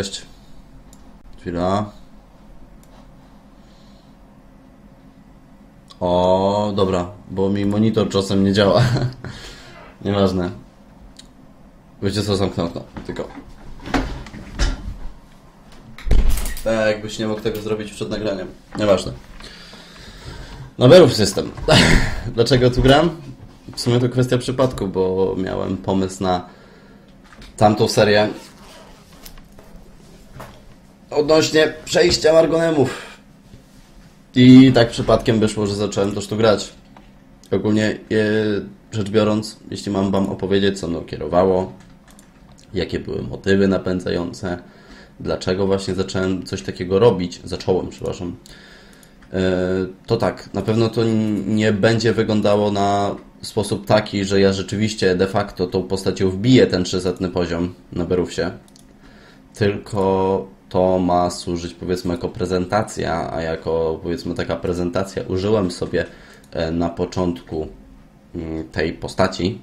Cześć. Chwila. O, dobra, bo mi monitor czasem nie działa. Nieważne. Wiecie co, zamknę okno, tylko. Tak, jakbyś nie mógł tego zrobić przed nagraniem. Nieważne. Nowerów system. Dlaczego tu gram? W sumie to kwestia przypadku, bo miałem pomysł na tamtą serię odnośnie przejścia Margonemów. I tak przypadkiem wyszło, że zacząłem też tu grać. Ogólnie e, rzecz biorąc, jeśli mam Wam opowiedzieć, co mną kierowało, jakie były motywy napędzające, dlaczego właśnie zacząłem coś takiego robić, zacząłem, przepraszam, e, to tak, na pewno to nie będzie wyglądało na sposób taki, że ja rzeczywiście de facto tą postacią wbiję ten 300 poziom na Berufsie, tylko to ma służyć powiedzmy jako prezentacja, a jako powiedzmy taka prezentacja użyłem sobie e, na początku mm, tej postaci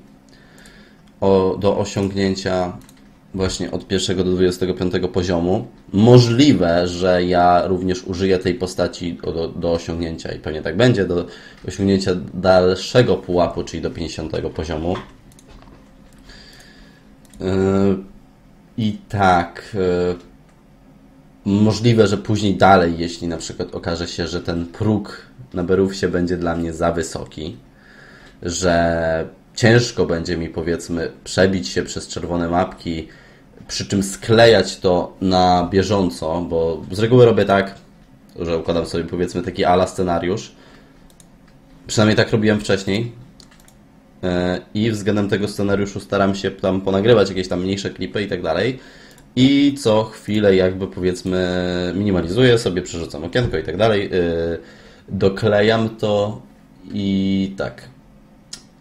o, do osiągnięcia właśnie od pierwszego do 25 poziomu. Możliwe, że ja również użyję tej postaci do, do osiągnięcia i pewnie tak będzie, do osiągnięcia dalszego pułapu, czyli do 50 poziomu. Yy, I tak, yy, Możliwe, że później dalej, jeśli na przykład okaże się, że ten próg na Berówsie będzie dla mnie za wysoki, że ciężko będzie mi powiedzmy przebić się przez czerwone mapki, przy czym sklejać to na bieżąco, bo z reguły robię tak, że układam sobie powiedzmy taki ala scenariusz. Przynajmniej tak robiłem wcześniej. E, I względem tego scenariuszu staram się tam ponagrywać jakieś tam mniejsze klipy i tak dalej i co chwilę jakby powiedzmy minimalizuję sobie, przerzucam okienko i tak dalej, yy, doklejam to i tak.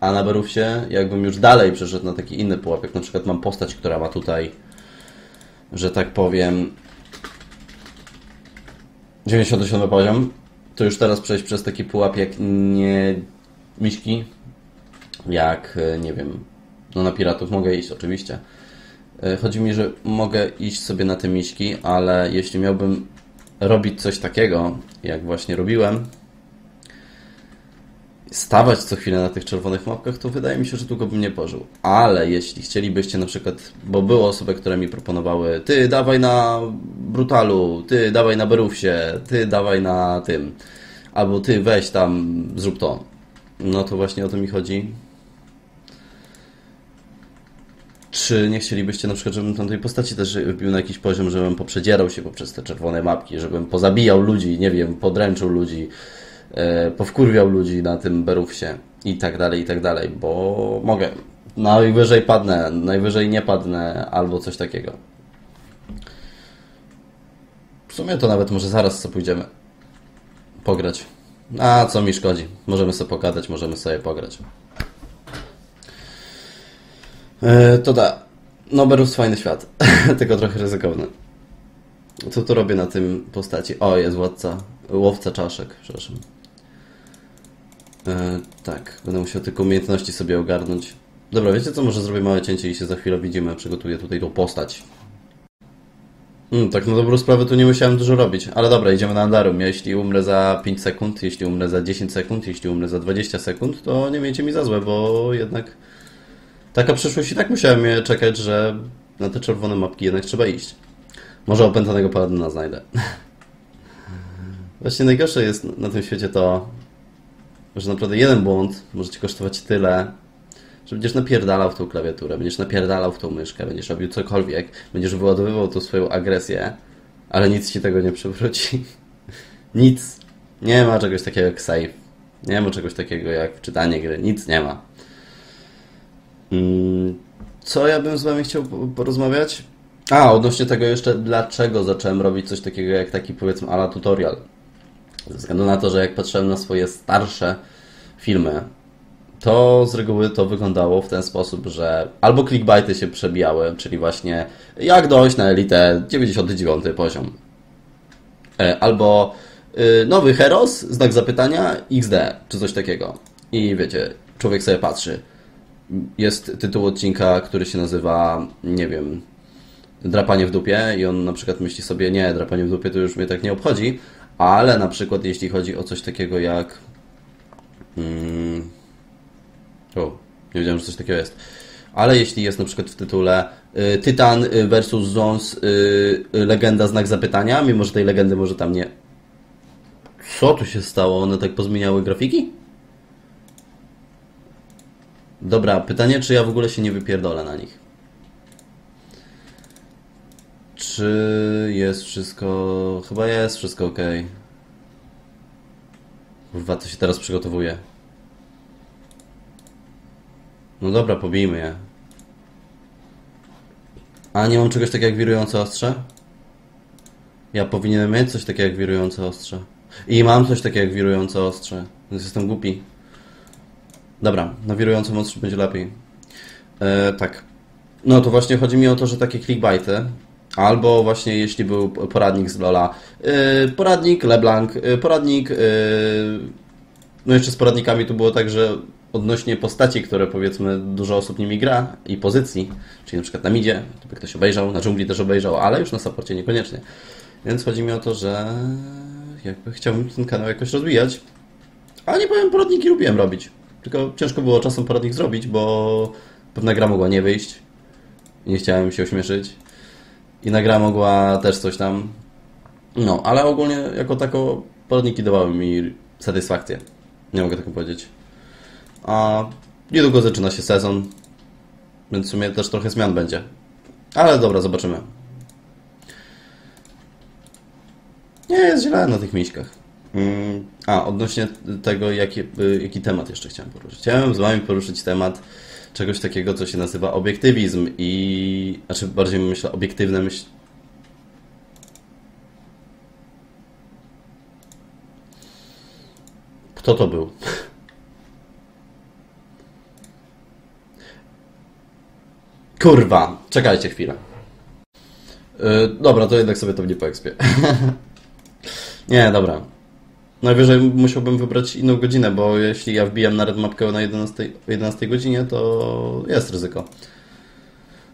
A na Berufsie jakbym już dalej przeszedł na taki inny pułap, jak na przykład mam postać, która ma tutaj, że tak powiem 97 poziom, to już teraz przejść przez taki pułap jak nie miśki, jak nie wiem, no na piratów mogę iść oczywiście, chodzi mi, że mogę iść sobie na te miśki, ale jeśli miałbym robić coś takiego, jak właśnie robiłem, stawać co chwilę na tych czerwonych mapkach, to wydaje mi się, że długo bym nie pożył. Ale jeśli chcielibyście na przykład, bo było osoby, które mi proponowały, ty dawaj na Brutalu, ty dawaj na Berufsie, ty dawaj na tym, albo ty weź tam, zrób to. No to właśnie o to mi chodzi, czy nie chcielibyście na przykład, żebym tam tej postaci też wbił na jakiś poziom, żebym poprzedzierał się poprzez te czerwone mapki, żebym pozabijał ludzi, nie wiem, podręczył ludzi, e, powkurwiał ludzi na tym berówsie i tak dalej, i tak dalej, bo mogę. Najwyżej padnę, najwyżej nie padnę, albo coś takiego. W sumie to nawet może zaraz co pójdziemy pograć. A co mi szkodzi? Możemy sobie pogadać, możemy sobie pograć. E, to da. No, Berus fajny świat. Tylko trochę ryzykowny. Co tu robię na tym postaci? O, jest władca. Łowca czaszek, przepraszam. E, tak, będę musiał tylko umiejętności sobie ogarnąć. Dobra, wiecie co? Może zrobię małe cięcie i się za chwilę widzimy. Przygotuję tutaj tą postać. Hmm, tak na dobrą sprawę tu nie musiałem dużo robić. Ale dobra, idziemy na Andarum. Jeśli umrę za 5 sekund, jeśli umrę za 10 sekund, jeśli umrę za 20 sekund, to nie miejcie mi za złe, bo jednak taka przyszłość i tak musiałem je czekać, że na te czerwone mapki jednak trzeba iść. Może opętanego paladyna znajdę. Właśnie najgorsze jest na tym świecie to, że naprawdę jeden błąd może ci kosztować tyle, że będziesz napierdalał w tą klawiaturę, będziesz napierdalał w tą myszkę, będziesz robił cokolwiek, będziesz wyładowywał tą swoją agresję, ale nic ci tego nie przywróci. nic. Nie ma czegoś takiego jak save. Nie ma czegoś takiego jak czytanie gry. Nic nie ma. Mm, co ja bym z Wami chciał porozmawiać? A, odnośnie tego jeszcze, dlaczego zacząłem robić coś takiego jak taki powiedzmy ala tutorial. Ze względu na to, że jak patrzyłem na swoje starsze filmy, to z reguły to wyglądało w ten sposób, że albo clickbaity się przebijały, czyli właśnie jak dojść na elitę 99 poziom. E, albo y, nowy Heros, znak zapytania, XD, czy coś takiego. I wiecie, człowiek sobie patrzy jest tytuł odcinka, który się nazywa, nie wiem, drapanie w dupie i on na przykład myśli sobie, nie, drapanie w dupie to już mnie tak nie obchodzi, ale na przykład jeśli chodzi o coś takiego jak... Mm, o, nie wiedziałem, że coś takiego jest. Ale jeśli jest na przykład w tytule y, Tytan versus Zons, y, y, legenda, znak zapytania, mimo że tej legendy może tam nie... Co tu się stało? One tak pozmieniały grafiki? Dobra, pytanie, czy ja w ogóle się nie wypierdolę na nich. Czy jest wszystko... Chyba jest wszystko ok. Kurwa, to się teraz przygotowuje. No dobra, pobijmy je. A nie mam czegoś takiego jak wirujące ostrze? Ja powinienem mieć coś takiego jak wirujące ostrze. I mam coś takiego jak wirujące ostrze, więc jestem głupi. Dobra, na ostrzu będzie lepiej. E, tak. No to właśnie chodzi mi o to, że takie clickbaity, albo właśnie jeśli był poradnik z Lola, e, poradnik LeBlanc, e, poradnik, e, no jeszcze z poradnikami to było tak, że odnośnie postaci, które powiedzmy dużo osób nimi gra i pozycji, czyli na przykład na midzie, to by ktoś obejrzał, na dżungli też obejrzał, ale już na saporcie niekoniecznie. Więc chodzi mi o to, że jakby chciałbym ten kanał jakoś rozwijać, ale nie powiem, poradniki lubiłem robić. Tylko ciężko było czasem poradnik zrobić, bo pewna gra mogła nie wyjść i nie chciałem się ośmieszyć. Inna gra mogła też coś tam. No, ale ogólnie jako tako poradniki dawały mi satysfakcję. Nie mogę tak powiedzieć. A niedługo zaczyna się sezon, więc w sumie też trochę zmian będzie. Ale dobra, zobaczymy. Nie jest źle na tych miśkach. Mm, a, odnośnie tego, jaki, jaki temat jeszcze chciałem poruszyć. Chciałem z Wami poruszyć temat czegoś takiego, co się nazywa obiektywizm i... Znaczy, bardziej myślę, obiektywne myśl... Kto to był? Kurwa, czekajcie chwilę. Yy, dobra, to jednak sobie to nie poekspię. nie, dobra. Najwyżej musiałbym wybrać inną godzinę, bo jeśli ja wbijam na redmapkę na 11, 11 godzinie, to jest ryzyko.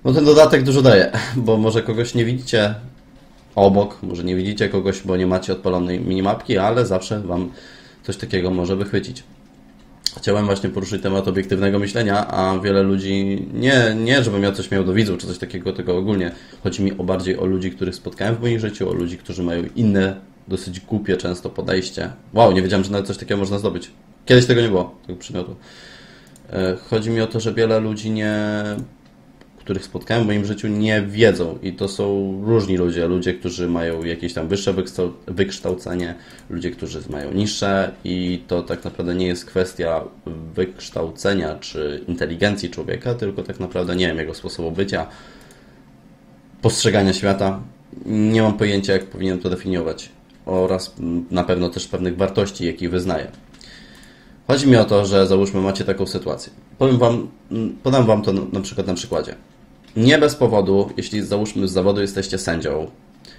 No ten dodatek dużo daje, bo może kogoś nie widzicie obok, może nie widzicie kogoś, bo nie macie odpalonej minimapki, ale zawsze Wam coś takiego może wychwycić. Chciałem właśnie poruszyć temat obiektywnego myślenia, a wiele ludzi, nie, nie żebym ja coś miał do widzów czy coś takiego, tylko ogólnie chodzi mi o bardziej o ludzi, których spotkałem w moim życiu, o ludzi, którzy mają inne, dosyć głupie często podejście. Wow, nie wiedziałem, że nawet coś takiego można zdobyć. Kiedyś tego nie było, tego przedmiotu. E, chodzi mi o to, że wiele ludzi nie których spotkałem w moim życiu, nie wiedzą. I to są różni ludzie. Ludzie, którzy mają jakieś tam wyższe wykształcenie, ludzie, którzy mają niższe, i to tak naprawdę nie jest kwestia wykształcenia czy inteligencji człowieka, tylko tak naprawdę nie wiem, jego sposobu bycia, postrzegania świata. Nie mam pojęcia, jak powinienem to definiować, oraz na pewno też pewnych wartości, jakie wyznaję. Chodzi mi o to, że załóżmy macie taką sytuację. Powiem wam, podam wam to na przykład na przykładzie. Nie bez powodu, jeśli załóżmy z zawodu jesteście sędzią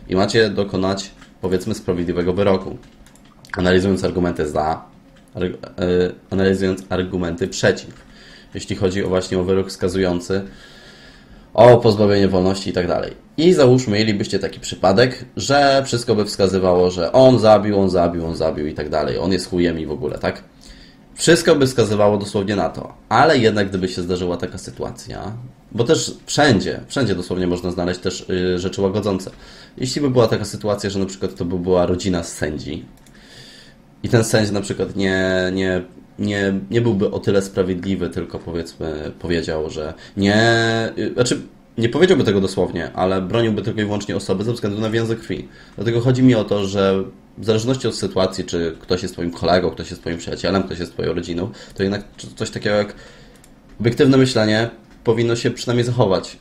i macie dokonać, powiedzmy, sprawiedliwego wyroku, analizując argumenty za, e, analizując argumenty przeciw, jeśli chodzi o właśnie o wyrok wskazujący o pozbawienie wolności i tak dalej. I załóżmy, mielibyście taki przypadek, że wszystko by wskazywało, że on zabił, on zabił, on zabił i tak dalej, on jest chujem i w ogóle, tak? Wszystko by wskazywało dosłownie na to, ale jednak gdyby się zdarzyła taka sytuacja, bo też wszędzie, wszędzie dosłownie można znaleźć też y, rzeczy łagodzące. Jeśli by była taka sytuacja, że na przykład to by była rodzina sędzi i ten sędzia na przykład nie, nie, nie, nie byłby o tyle sprawiedliwy, tylko powiedzmy powiedział, że nie, y, znaczy nie powiedziałby tego dosłownie, ale broniłby tylko i wyłącznie osoby ze względu na więzy krwi. Dlatego chodzi mi o to, że w zależności od sytuacji, czy ktoś jest twoim kolegą, ktoś jest twoim przyjacielem, ktoś jest twoją rodziną, to jednak coś takiego jak obiektywne myślenie powinno się przynajmniej zachować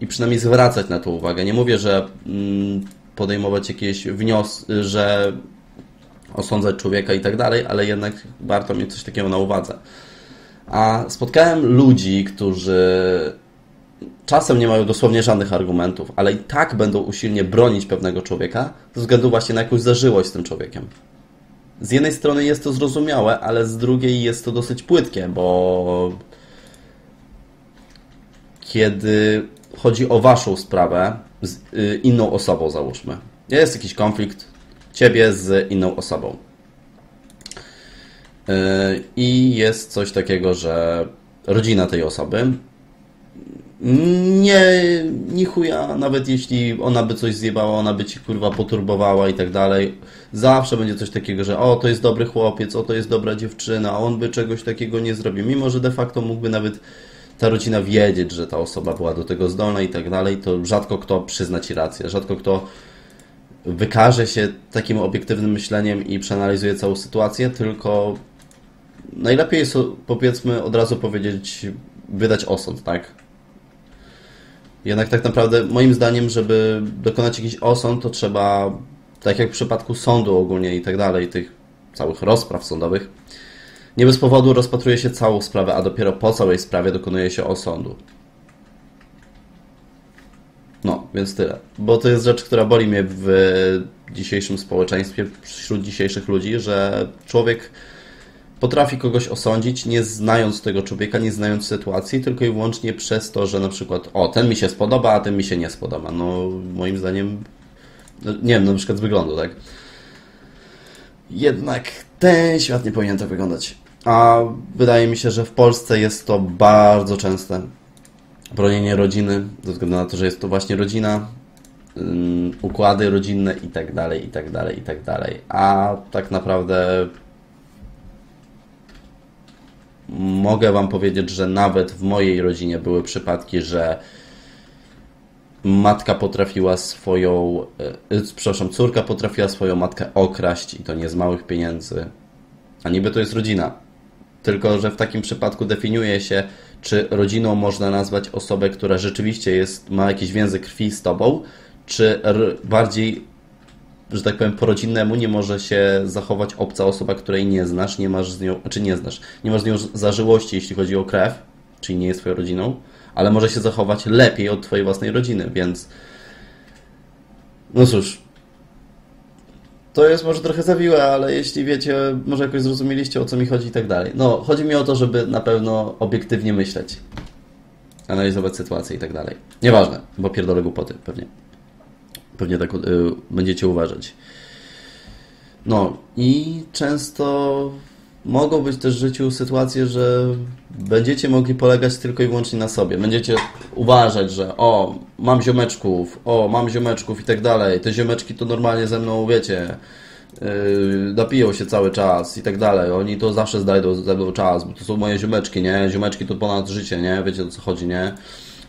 i przynajmniej zwracać na to uwagę. Nie mówię, że mm, podejmować jakieś wnioski, że osądzać człowieka i tak dalej, ale jednak warto mieć coś takiego na uwadze. A spotkałem ludzi, którzy czasem nie mają dosłownie żadnych argumentów, ale i tak będą usilnie bronić pewnego człowieka ze względu właśnie na jakąś zażyłość z tym człowiekiem. Z jednej strony jest to zrozumiałe, ale z drugiej jest to dosyć płytkie, bo kiedy chodzi o waszą sprawę z y, inną osobą, załóżmy. Jest jakiś konflikt ciebie z inną osobą. Y, I jest coś takiego, że rodzina tej osoby nie, nie chuja, nawet jeśli ona by coś zjebała, ona by ci kurwa poturbowała i tak dalej. Zawsze będzie coś takiego, że o, to jest dobry chłopiec, o, to jest dobra dziewczyna, on by czegoś takiego nie zrobił. Mimo, że de facto mógłby nawet ta rodzina wiedzieć, że ta osoba była do tego zdolna i tak dalej, to rzadko kto przyzna ci rację, rzadko kto wykaże się takim obiektywnym myśleniem i przeanalizuje całą sytuację, tylko najlepiej jest powiedzmy od razu powiedzieć, wydać osąd, tak? Jednak tak naprawdę moim zdaniem, żeby dokonać jakiś osąd, to trzeba, tak jak w przypadku sądu ogólnie i tak dalej, tych całych rozpraw sądowych, nie bez powodu rozpatruje się całą sprawę, a dopiero po całej sprawie dokonuje się osądu. No, więc tyle. Bo to jest rzecz, która boli mnie w dzisiejszym społeczeństwie, wśród dzisiejszych ludzi, że człowiek potrafi kogoś osądzić, nie znając tego człowieka, nie znając sytuacji, tylko i wyłącznie przez to, że na przykład o, ten mi się spodoba, a ten mi się nie spodoba. No, moim zdaniem, no, nie wiem, na przykład z wyglądu, tak? Jednak ten świat nie powinien tak wyglądać. A wydaje mi się, że w Polsce jest to bardzo częste. Bronienie rodziny, ze względu na to, że jest to właśnie rodzina, układy rodzinne i tak dalej, i tak dalej, i tak dalej. A tak naprawdę mogę Wam powiedzieć, że nawet w mojej rodzinie były przypadki, że matka potrafiła swoją, yy, przepraszam, córka potrafiła swoją matkę okraść i to nie z małych pieniędzy. A niby to jest rodzina. Tylko, że w takim przypadku definiuje się, czy rodziną można nazwać osobę, która rzeczywiście jest, ma jakiś więzy krwi z Tobą, czy bardziej że tak powiem, po rodzinnemu nie może się zachować obca osoba, której nie znasz, nie masz z nią, czy nie znasz, nie masz z nią zażyłości, jeśli chodzi o krew, czyli nie jest twoją rodziną, ale może się zachować lepiej od twojej własnej rodziny, więc no cóż, to jest może trochę zawiłe, ale jeśli wiecie, może jakoś zrozumieliście o co mi chodzi i tak dalej. No, chodzi mi o to, żeby na pewno obiektywnie myśleć, analizować sytuację i tak dalej. Nieważne, bo pierdolę głupoty pewnie. Pewnie tak y, będziecie uważać. No i często mogą być też w życiu sytuacje, że będziecie mogli polegać tylko i wyłącznie na sobie. Będziecie uważać, że o, mam ziomeczków, o, mam ziomeczków i tak dalej. Te ziomeczki to normalnie ze mną, wiecie, yy, napiją się cały czas i tak dalej. Oni to zawsze znajdą ze mną czas, bo to są moje ziomeczki, nie? Ziomeczki to ponad życie, nie? Wiecie o co chodzi, nie?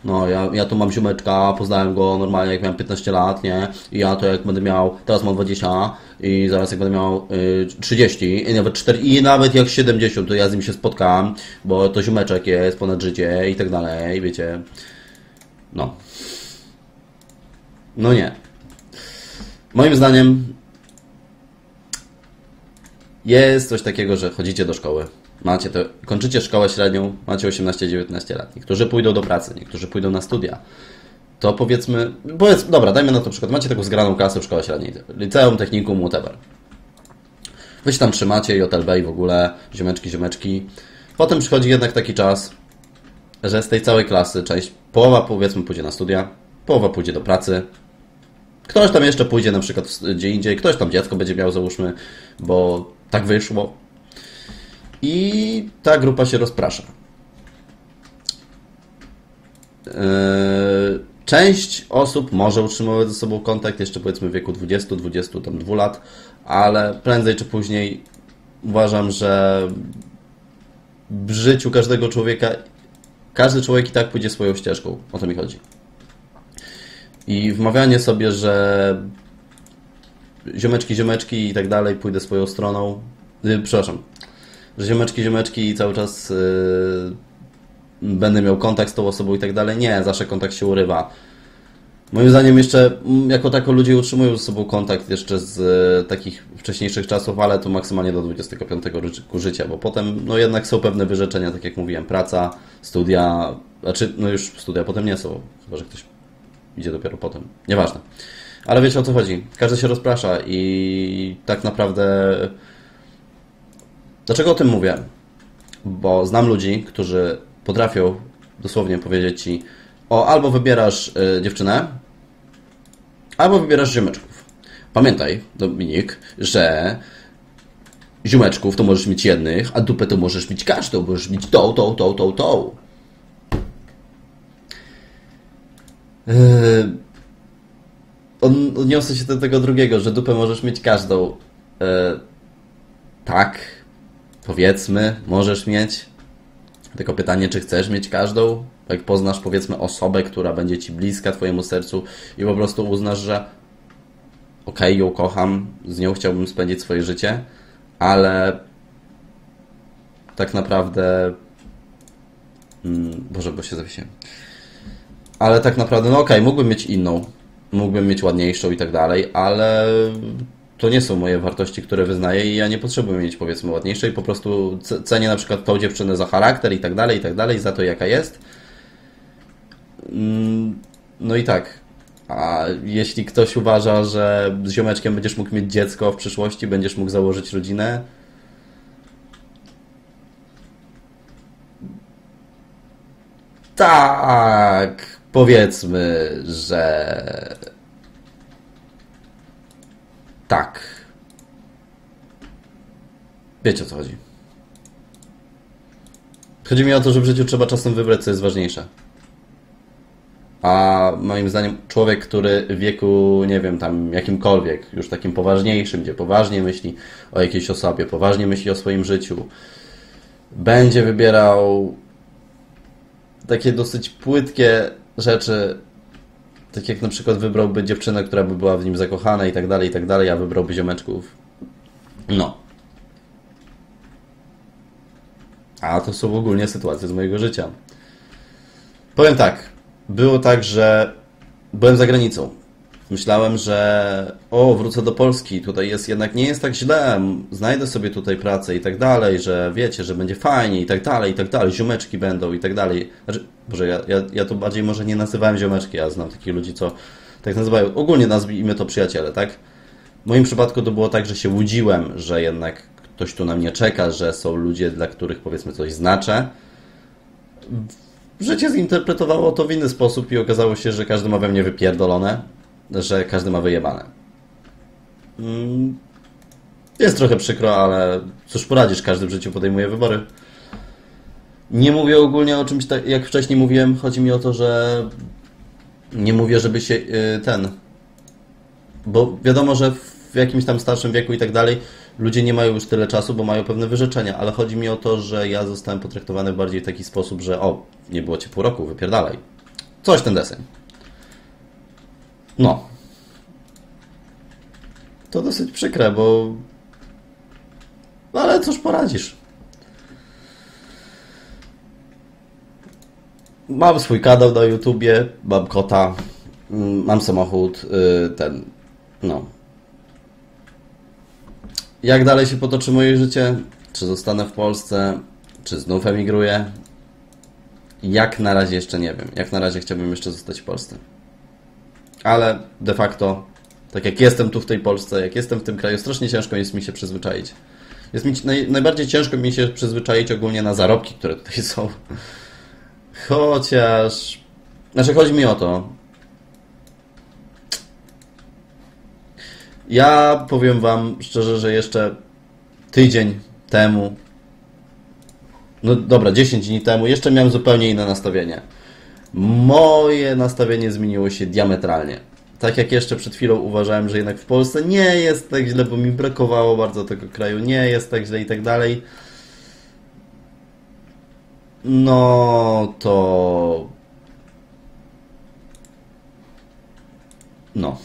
No, ja, ja tu mam ziomeczka, poznałem go normalnie jak miałem 15 lat, nie? I ja to jak będę miał, teraz mam 20 i zaraz jak będę miał y, 30 i nawet 4, i nawet jak 70, to ja z nim się spotkam, bo to ziomeczek jest ponad życie i tak dalej, wiecie. No. No nie. Moim zdaniem jest coś takiego, że chodzicie do szkoły, macie to, kończycie szkołę średnią, macie 18-19 lat. Niektórzy pójdą do pracy, niektórzy pójdą na studia. To powiedzmy, powiedz, dobra, dajmy na to przykład, macie taką zgraną klasę w szkole średniej, liceum, technikum, whatever. Wy się tam trzymacie, JLB i w ogóle, ziomeczki, ziomeczki. Potem przychodzi jednak taki czas, że z tej całej klasy część, połowa powiedzmy pójdzie na studia, połowa pójdzie do pracy, ktoś tam jeszcze pójdzie na przykład gdzie indziej, ktoś tam dziecko będzie miał, załóżmy, bo tak wyszło, i ta grupa się rozprasza. E, część osób może utrzymywać ze sobą kontakt jeszcze powiedzmy w wieku 20-22 lat, ale prędzej czy później uważam, że w życiu każdego człowieka każdy człowiek i tak pójdzie swoją ścieżką. O to mi chodzi. I wmawianie sobie, że ziomeczki, ziomeczki i tak dalej, pójdę swoją stroną. Yy, przepraszam, że ziomeczki, ziomeczki i cały czas yy, będę miał kontakt z tą osobą i tak dalej. Nie, zawsze kontakt się urywa. Moim zdaniem jeszcze mm, jako tako ludzie utrzymują ze sobą kontakt jeszcze z y, takich wcześniejszych czasów, ale to maksymalnie do 25 roku życia, bo potem no jednak są pewne wyrzeczenia, tak jak mówiłem, praca, studia, znaczy no już studia potem nie są, chyba że ktoś idzie dopiero potem. Nieważne. Ale wiecie o co chodzi. Każdy się rozprasza i tak naprawdę Dlaczego o tym mówię? Bo znam ludzi, którzy potrafią dosłownie powiedzieć Ci O, albo wybierasz y, dziewczynę, albo wybierasz ziomeczków. Pamiętaj, Dominik, że ziomeczków to możesz mieć jednych, a dupę to możesz mieć każdą, możesz mieć tą, tą, tą, tą, tą. Yy, odniosę się do tego drugiego, że dupę możesz mieć każdą. Yy, tak, powiedzmy, możesz mieć. Tylko pytanie, czy chcesz mieć każdą? Jak poznasz, powiedzmy, osobę, która będzie ci bliska Twojemu sercu i po prostu uznasz, że okej, okay, ją kocham, z nią chciałbym spędzić swoje życie, ale tak naprawdę. Hmm, Boże, bo się zawiesiłem. Ale tak naprawdę, no okej, okay, mógłbym mieć inną, mógłbym mieć ładniejszą i tak dalej, ale to nie są moje wartości, które wyznaję i ja nie potrzebuję mieć powiedzmy ładniejszej, po prostu cenię na przykład tą dziewczynę za charakter i tak dalej, i tak dalej, za to jaka jest. Mm, no i tak. A jeśli ktoś uważa, że z ziomeczkiem będziesz mógł mieć dziecko w przyszłości, będziesz mógł założyć rodzinę, tak, powiedzmy, że tak. Wiecie o co chodzi. Chodzi mi o to, że w życiu trzeba czasem wybrać, co jest ważniejsze. A moim zdaniem człowiek, który w wieku, nie wiem, tam jakimkolwiek, już takim poważniejszym, gdzie poważnie myśli o jakiejś osobie, poważnie myśli o swoim życiu, będzie wybierał takie dosyć płytkie rzeczy, tak jak na przykład wybrałby dziewczynę, która by była w nim zakochana i tak dalej, i tak dalej, a wybrałby ziomeczków. No. A to są ogólnie sytuacje z mojego życia. Powiem tak. Było tak, że byłem za granicą. Myślałem, że o, wrócę do Polski, tutaj jest jednak nie jest tak źle, znajdę sobie tutaj pracę i tak dalej, że wiecie, że będzie fajnie i tak dalej, i tak dalej, ziomeczki będą i tak dalej. Znaczy, Boże, ja, ja, ja to bardziej może nie nazywałem ziomeczki, ja znam takich ludzi, co tak nazywają. Ogólnie nazwijmy to przyjaciele, tak? W moim przypadku to było tak, że się łudziłem, że jednak ktoś tu na mnie czeka, że są ludzie, dla których powiedzmy coś znaczę. Życie zinterpretowało to w inny sposób i okazało się, że każdy ma we mnie wypierdolone że każdy ma wyjebane. Mm, jest trochę przykro, ale cóż poradzisz, każdy w życiu podejmuje wybory. Nie mówię ogólnie o czymś, tak, jak wcześniej mówiłem, chodzi mi o to, że nie mówię, żeby się y, ten. Bo wiadomo, że w jakimś tam starszym wieku i tak dalej ludzie nie mają już tyle czasu, bo mają pewne wyrzeczenia, ale chodzi mi o to, że ja zostałem potraktowany bardziej w taki sposób, że o, nie było cię pół roku, wypierdalaj. Coś ten deseń. No. To dosyć przykre, bo... No ale cóż poradzisz. Mam swój kanał na YouTubie, mam kota, mm, mam samochód, y, ten, no. Jak dalej się potoczy moje życie? Czy zostanę w Polsce? Czy znów emigruję? Jak na razie jeszcze nie wiem. Jak na razie chciałbym jeszcze zostać w Polsce ale de facto, tak jak jestem tu w tej Polsce, jak jestem w tym kraju, strasznie ciężko jest mi się przyzwyczaić. Jest mi naj, najbardziej ciężko mi się przyzwyczaić ogólnie na zarobki, które tutaj są. Chociaż. Znaczy, chodzi mi o to. Ja powiem Wam szczerze, że jeszcze tydzień temu, no dobra, 10 dni temu, jeszcze miałem zupełnie inne nastawienie moje nastawienie zmieniło się diametralnie. Tak jak jeszcze przed chwilą uważałem, że jednak w Polsce nie jest tak źle, bo mi brakowało bardzo tego kraju, nie jest tak źle i tak dalej. No to. No.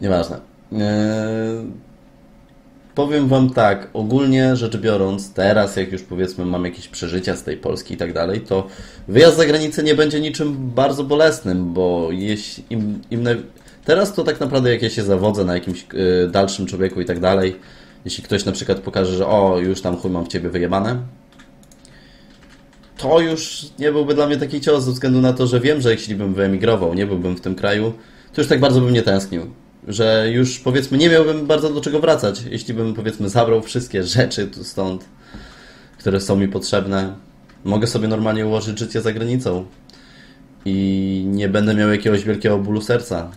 Nieważne. Yy Powiem Wam tak, ogólnie rzecz biorąc, teraz jak już powiedzmy mam jakieś przeżycia z tej Polski i tak dalej, to wyjazd za granicę nie będzie niczym bardzo bolesnym, bo jeśli im, im teraz to tak naprawdę jak ja się zawodzę na jakimś y, dalszym człowieku i tak dalej, jeśli ktoś na przykład pokaże, że o, już tam chuj mam w Ciebie wyjebane, to już nie byłby dla mnie taki cios ze względu na to, że wiem, że jeśli bym wyemigrował, nie byłbym w tym kraju, to już tak bardzo bym nie tęsknił że już powiedzmy nie miałbym bardzo do czego wracać, jeśli bym powiedzmy zabrał wszystkie rzeczy tu stąd, które są mi potrzebne. mogę sobie normalnie ułożyć życie za granicą i nie będę miał jakiegoś wielkiego bólu serca.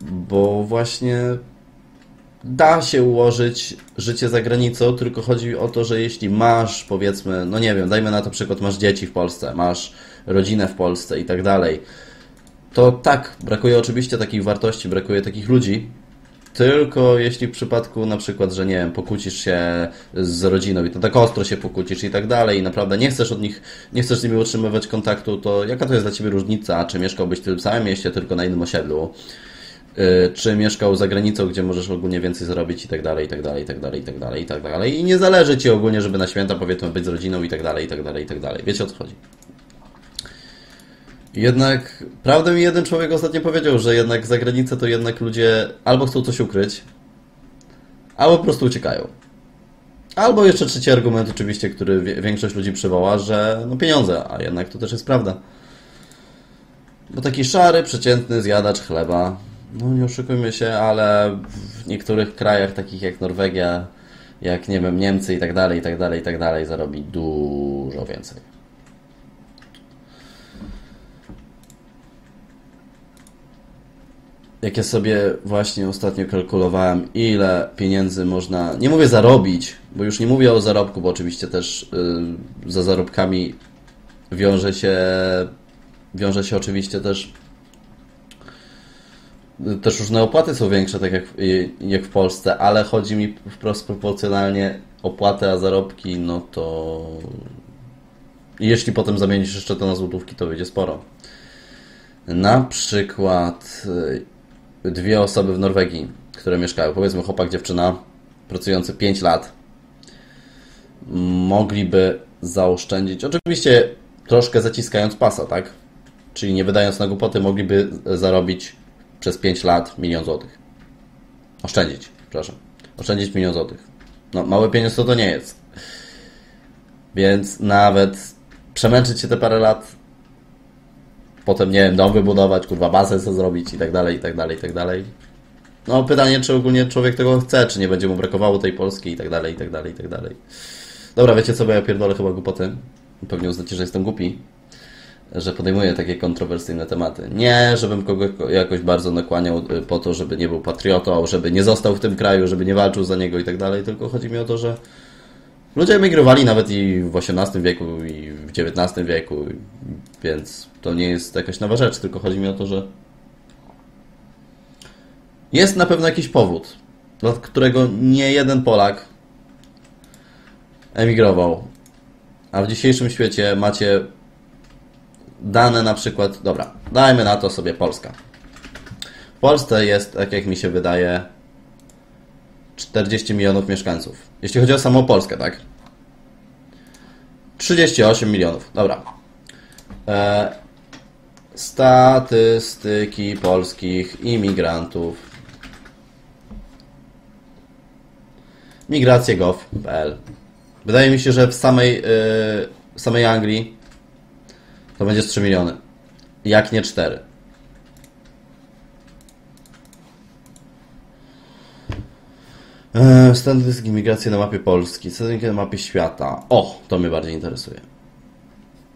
Bo właśnie da się ułożyć życie za granicą, tylko chodzi o to, że jeśli masz, powiedzmy, no nie wiem, dajmy na to przykład, masz dzieci w Polsce, masz rodzinę w Polsce i tak dalej, to tak, brakuje oczywiście takich wartości, brakuje takich ludzi, tylko jeśli w przypadku na przykład, że nie wiem, pokłócisz się z rodziną i to tak ostro się pokłócisz i tak dalej i naprawdę nie chcesz od nich, nie chcesz z nimi utrzymywać kontaktu, to jaka to jest dla Ciebie różnica, czy mieszkałbyś w tym samym mieście, tylko na innym osiedlu, yy, czy mieszkał za granicą, gdzie możesz ogólnie więcej zarobić i tak dalej, i tak dalej, i tak dalej, i tak dalej, i tak dalej i nie zależy Ci ogólnie, żeby na święta powiedzmy być z rodziną i tak dalej, i tak dalej, i tak dalej. Wiecie o co chodzi? Jednak prawdę mi jeden człowiek ostatnio powiedział, że jednak za granicę to jednak ludzie albo chcą coś ukryć, albo po prostu uciekają. Albo jeszcze trzeci argument oczywiście, który większość ludzi przywoła, że no pieniądze, a jednak to też jest prawda. Bo taki szary, przeciętny zjadacz chleba, no nie oszukujmy się, ale w niektórych krajach takich jak Norwegia, jak nie wiem, Niemcy i tak dalej, i tak dalej, i tak dalej zarobi dużo więcej. Jak ja sobie właśnie ostatnio kalkulowałem, ile pieniędzy można, nie mówię zarobić, bo już nie mówię o zarobku, bo oczywiście też yy, za zarobkami wiąże się, wiąże się oczywiście też też różne opłaty są większe, tak jak, jak w Polsce, ale chodzi mi wprost proporcjonalnie opłaty, a zarobki, no to jeśli potem zamienisz jeszcze to na złotówki, to wyjdzie sporo. Na przykład dwie osoby w Norwegii, które mieszkają, powiedzmy chłopak, dziewczyna, pracujący 5 lat, mogliby zaoszczędzić, oczywiście troszkę zaciskając pasa, tak? Czyli nie wydając na głupoty, mogliby zarobić przez 5 lat milion złotych. Oszczędzić, przepraszam. Oszczędzić milion złotych. No, mały pieniądz to to nie jest. Więc nawet przemęczyć się te parę lat potem, nie wiem, dom wybudować, kurwa, basen sobie zrobić i tak dalej, i tak dalej, i tak dalej. No, pytanie, czy ogólnie człowiek tego chce, czy nie będzie mu brakowało tej Polski i tak dalej, i tak dalej, i tak dalej. Dobra, wiecie co, bo ja pierdolę chyba głupoty. Pewnie uznacie, że jestem głupi, że podejmuję takie kontrowersyjne tematy. Nie, żebym kogoś jakoś bardzo nakłaniał y, po to, żeby nie był patriotą, żeby nie został w tym kraju, żeby nie walczył za niego i tak dalej, tylko chodzi mi o to, że Ludzie emigrowali nawet i w XVIII wieku, i w XIX wieku, więc to nie jest jakaś nowa rzecz, tylko chodzi mi o to, że jest na pewno jakiś powód, dla którego nie jeden Polak emigrował. A w dzisiejszym świecie macie dane na przykład, dobra, dajmy na to sobie Polska. W Polsce jest, tak jak mi się wydaje, 40 milionów mieszkańców. Jeśli chodzi o samą Polskę, tak? 38 milionów. Dobra. E, statystyki polskich imigrantów. Migracje.gov.pl Wydaje mi się, że w samej, yy, samej Anglii to będzie 3 miliony. Jak nie 4. Eee, statystyki migracji na mapie Polski, statystyki na mapie świata. O, to mnie bardziej interesuje.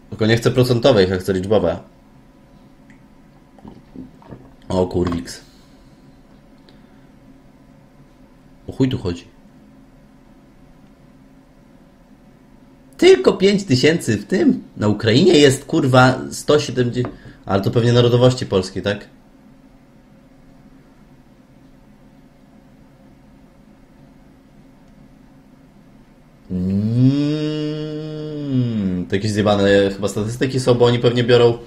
Tylko nie chcę procentowej, ja chcę liczbowe. O kurwiks. O chuj tu chodzi. Tylko 5 tysięcy w tym? Na Ukrainie jest kurwa 170. Ale to pewnie narodowości polskiej, tak? Mm, to jakieś zjebane chyba statystyki są, bo oni pewnie biorą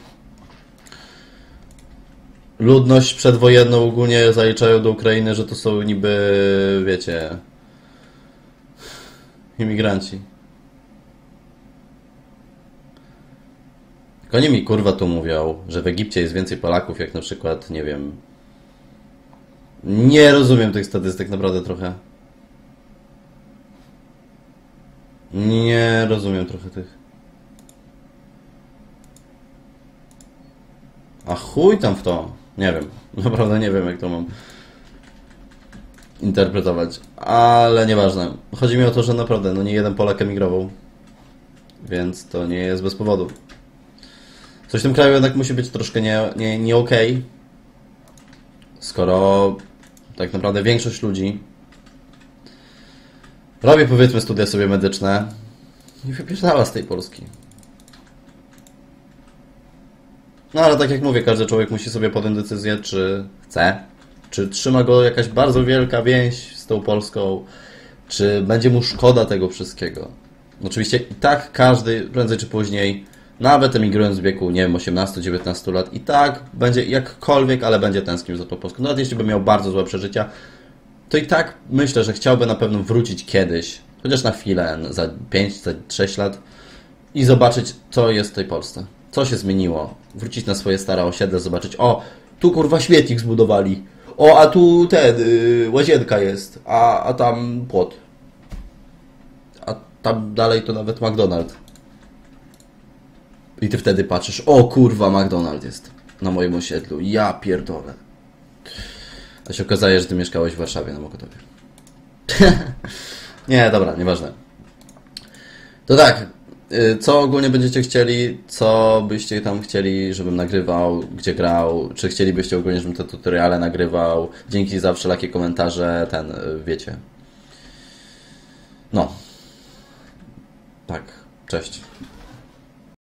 ludność przedwojenną ogólnie zaliczają do Ukrainy, że to są niby, wiecie, imigranci. Tylko oni mi kurwa tu mówią, że w Egipcie jest więcej Polaków, jak na przykład, nie wiem. Nie rozumiem tych statystyk naprawdę trochę. Nie rozumiem trochę tych. A chuj tam w to. Nie wiem. Naprawdę nie wiem, jak to mam interpretować. Ale nieważne. Chodzi mi o to, że naprawdę no nie jeden Polak emigrował. więc to nie jest bez powodu. Coś w tym kraju jednak musi być troszkę nie, nie, nie okej, skoro tak naprawdę większość ludzi robi powiedzmy studia sobie medyczne i wypierdala z tej Polski. No ale tak jak mówię, każdy człowiek musi sobie podjąć decyzję, czy chce, czy trzyma go jakaś bardzo wielka więź z tą Polską, czy będzie mu szkoda tego wszystkiego. Oczywiście i tak każdy, prędzej czy później, nawet emigrując w wieku, nie wiem, 18-19 lat, i tak będzie jakkolwiek, ale będzie tęsknił za tą Polską. Nawet jeśli by miał bardzo złe przeżycia, to i tak myślę, że chciałby na pewno wrócić kiedyś, chociaż na chwilę, za 5, za 6 lat i zobaczyć, co jest w tej Polsce. Co się zmieniło. Wrócić na swoje stare osiedle, zobaczyć, o, tu kurwa śmietnik zbudowali. O, a tu ten, yy, łazienka jest, a, a tam płot. A tam dalej to nawet McDonald's. I ty wtedy patrzysz, o kurwa, McDonald's jest na moim osiedlu. Ja pierdolę. A się okazaje, że ty mieszkałeś w Warszawie na Mokotowie. nie, dobra, nieważne. To tak, y, co ogólnie będziecie chcieli, co byście tam chcieli, żebym nagrywał, gdzie grał, czy chcielibyście ogólnie, żebym te tutoriale nagrywał, dzięki za wszelakie komentarze, ten, y, wiecie. No. Tak, cześć.